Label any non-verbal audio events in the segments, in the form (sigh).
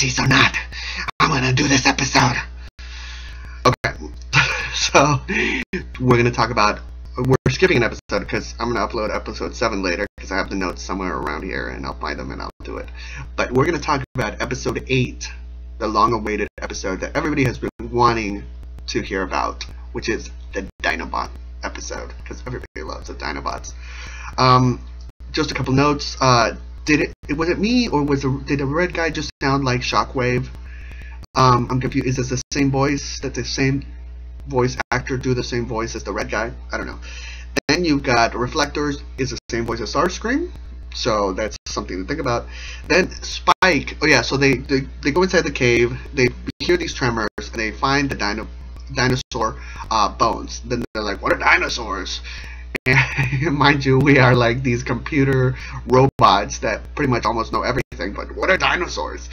Reggie, so not. I'm gonna do this episode. Okay, (laughs) so we're gonna talk about. We're skipping an episode because I'm gonna upload episode seven later because I have the notes somewhere around here and I'll find them and I'll do it. But we're gonna talk about episode eight, the long-awaited episode that everybody has been wanting to hear about, which is the Dinobot episode because everybody loves the Dinobots. Um, just a couple notes. Uh, did it was it me or was the did the red guy just sound like Shockwave? Um, I'm confused. Is this the same voice that the same voice actor do the same voice as the red guy? I don't know. Then you've got Reflectors is the same voice as Starscream, so that's something to think about. Then Spike. Oh yeah, so they they, they go inside the cave. They hear these tremors and they find the dino dinosaur uh, bones. Then they're like, "What are dinosaurs?" (laughs) Mind you, we are like these computer robots that pretty much almost know everything. But what are dinosaurs?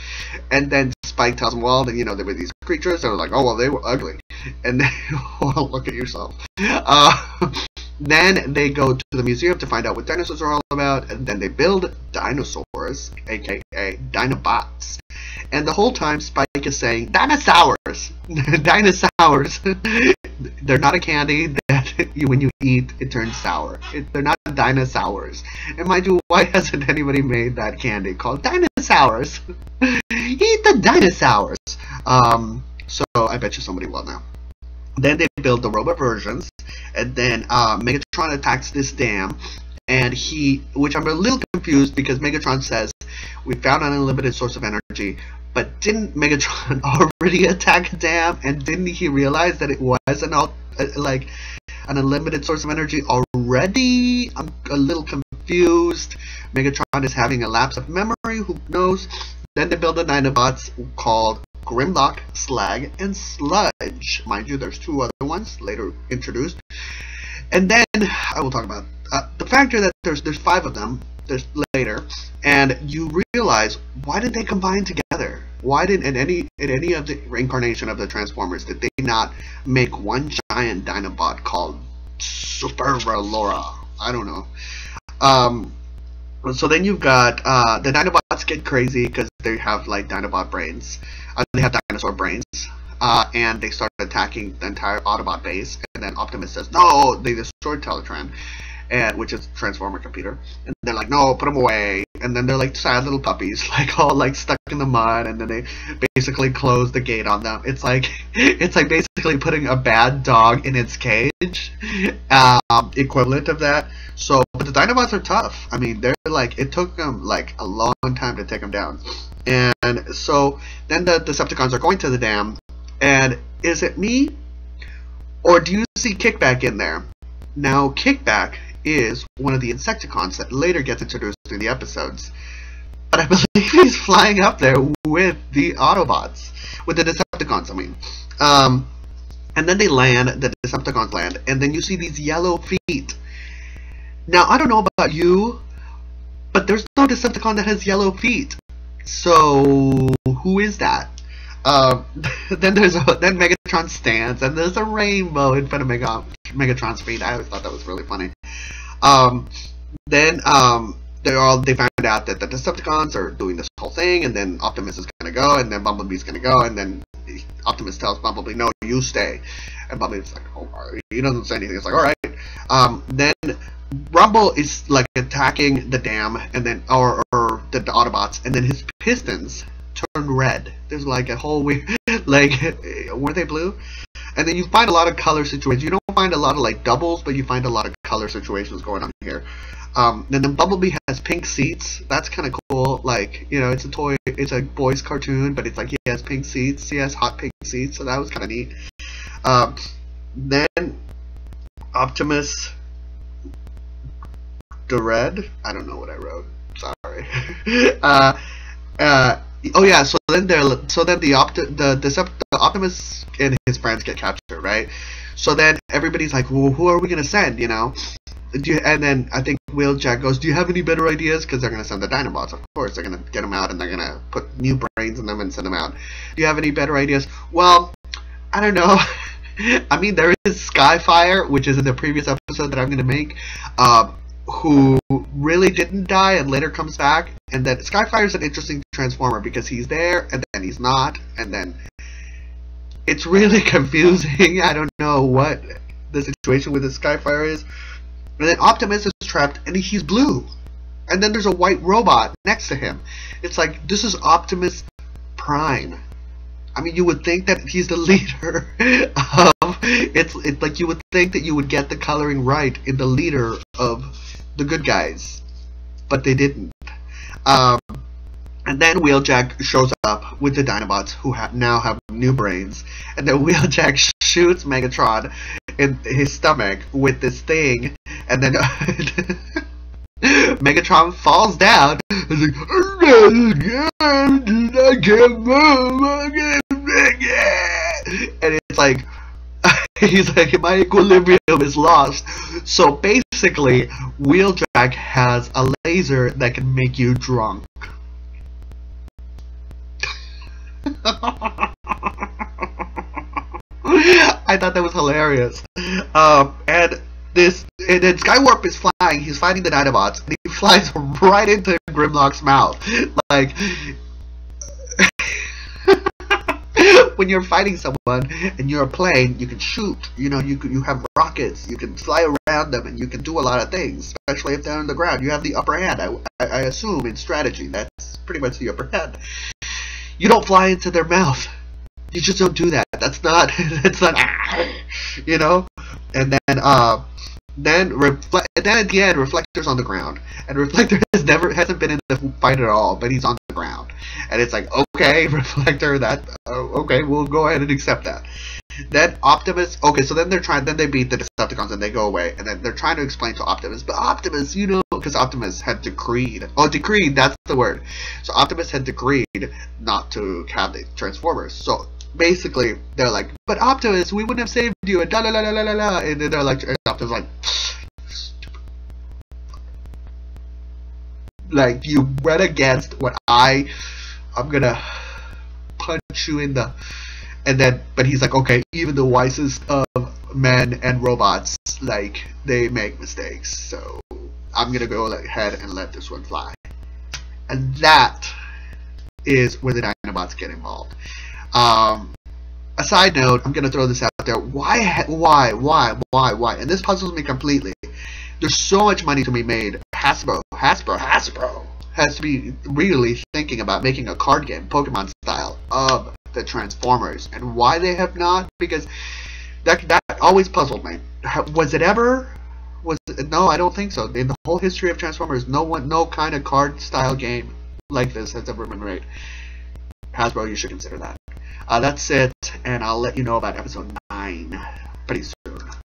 And then Spike tells them, "Well, then, you know, there were these creatures." And they're like, "Oh, well, they were ugly." And then, (laughs) well, look at yourself. Uh, (laughs) then they go to the museum to find out what dinosaurs are all about, and then they build dinosaurs, aka Dinobots. And the whole time, Spike is saying, Dinosaurs! (laughs) dinosaurs! (laughs) they're not a candy that (laughs) you, when you eat, it turns sour. It, they're not dinosaurs. And mind you, why hasn't anybody made that candy called dinosaurs? eat the dinosaurs! Um, so I bet you somebody will now. Then they build the robot versions, and then uh, Megatron attacks this dam, and he, which I'm a little confused because Megatron says we found an unlimited source of energy, but didn't Megatron (laughs) already attack a dam, and didn't he realize that it was an uh, like an unlimited source of energy already? I'm a little confused. Megatron is having a lapse of memory. Who knows? Then they build the Dinobots called Grimlock, Slag, and Sludge. Mind you, there's two other ones later introduced. And then I will talk about uh, the factor that there's there's five of them. There's later, and you realize why did they combine together? Why did in any in any of the reincarnation of the Transformers did they not make one giant Dinobot called Super Laura? I don't know. Um, so then you've got uh, the Dinobots get crazy because they have like Dinobot brains. Uh, they have dinosaur brains. Uh, and they start attacking the entire Autobot base. And then Optimus says, "No!" They destroyed Teletran, and which is Transformer computer. And they're like, "No, put them away." And then they're like sad little puppies, (laughs) like all like stuck in the mud. And then they basically close the gate on them. It's like (laughs) it's like basically putting a bad dog in its cage, um, equivalent of that. So, but the Dinobots are tough. I mean, they're like it took them like a long time to take them down. And so then the Decepticons are going to the dam, and is it me? Or do you see Kickback in there? Now, Kickback is one of the Insecticons that later gets introduced in the episodes. But I believe (laughs) he's flying up there with the Autobots. With the Decepticons, I mean. Um, and then they land, the Decepticons land, and then you see these yellow feet. Now, I don't know about you, but there's no Decepticon that has yellow feet. So, who is that? Um, (laughs) then there's a, then Megatron stands, and there's a rainbow in front of Mega, Megatron's feet. I always thought that was really funny. Um, then um, they all they found out that the Decepticons are doing this whole thing, and then Optimus is gonna go, and then Bumblebee's gonna go, and then Optimus tells Bumblebee, "No, you stay," and Bumblebee's like, "Oh, he doesn't say anything." It's like, "All right." Um, then Rumble is like attacking the dam, and then or, or the, the Autobots, and then his pistons turn red. There's like a whole weird, (laughs) like, weren't they blue? And then you find a lot of color situations. You don't find a lot of like doubles, but you find a lot of color situations going on here. Um, and then Bumblebee has pink seats. That's kind of cool. Like, you know, it's a toy, it's a boys cartoon, but it's like he has pink seats. He has hot pink seats, so that was kind of neat. Um, then Optimus the red. I don't know what I wrote. Sorry. (laughs) uh, uh, oh yeah. So then they're so then the Opti the, the the Optimus and his friends get captured, right? So then everybody's like, well, who are we gonna send? You know. You, and then I think Wheeljack goes, "Do you have any better ideas?" Because they're gonna send the Dinobots, of course. They're gonna get them out, and they're gonna put new brains in them and send them out. Do you have any better ideas? Well, I don't know. (laughs) I mean, there is Skyfire, which is in the previous episode that I'm gonna make. Uh, who really didn't die and later comes back, and then Skyfire is an interesting transformer because he's there and then he's not, and then it's really (laughs) confusing. I don't know what the situation with the Skyfire is. And then Optimus is trapped and he's blue. And then there's a white robot next to him. It's like this is Optimus Prime. I mean, you would think that he's the (laughs) leader of it's it's like you would think that you would get the coloring right in the leader of the good guys, but they didn't. Um, and then Wheeljack shows up with the Dinobots, who ha now have new brains, and then (laughs) Wheeljack shoots Megatron in his stomach with this thing, and then (laughs) Megatron falls down. He's like, oh I can't move. I can't and it's like (laughs) he's like my equilibrium is lost. So basically, Wheeljack has a laser that can make you drunk. I thought that was hilarious. Um, and this, and then Skywarp is flying. He's fighting the Dinobots, and he flies right into Grimlock's mouth. Like (laughs) when you're fighting someone and you're a plane, you can shoot. You know, you you have rockets. You can fly around them, and you can do a lot of things. Especially if they're on the ground, you have the upper hand. I, I, I assume in strategy, that's pretty much the upper hand. You don't fly into their mouth. You just don't do that. That's not. (laughs) That's not. You know. And then, uh, then. Then at the end, Reflector's on the ground, and Reflector (laughs) has never hasn't been in the fight at all, but he's on the ground, and it's like, okay, (laughs) Reflector, that uh, okay, we'll go ahead and accept that. Then Optimus, okay, so then they're trying, then they beat the Decepticons and they go away, and then they're trying to explain to Optimus, but Optimus, you know, because Optimus had decreed, oh, decreed, that's the word. So Optimus had decreed not to have the Transformers. So basically, they're like, but Optimus, we wouldn't have saved you, and da la la la la la, and then they're like, and Optimus like, like you went against what I, I'm gonna punch you in the and then but he's like okay even the wisest of men and robots like they make mistakes so i'm gonna go ahead and let this one fly. And that is where the dinobots get involved. Um, a side note i'm gonna throw this out there. Why why why why why? And this puzzles me completely. There's so much money to be made. Hasbro hasbro hasbro has to be really thinking about making a card game pokemon style of the Transformers, and why they have not, because that that always puzzled me. Was it ever? Was no, I don't think so. In the whole history of Transformers, no one, no kind of card style game like this has ever been made. Hasbro, you should consider that. Uh, that's it, and I'll let you know about episode nine pretty soon.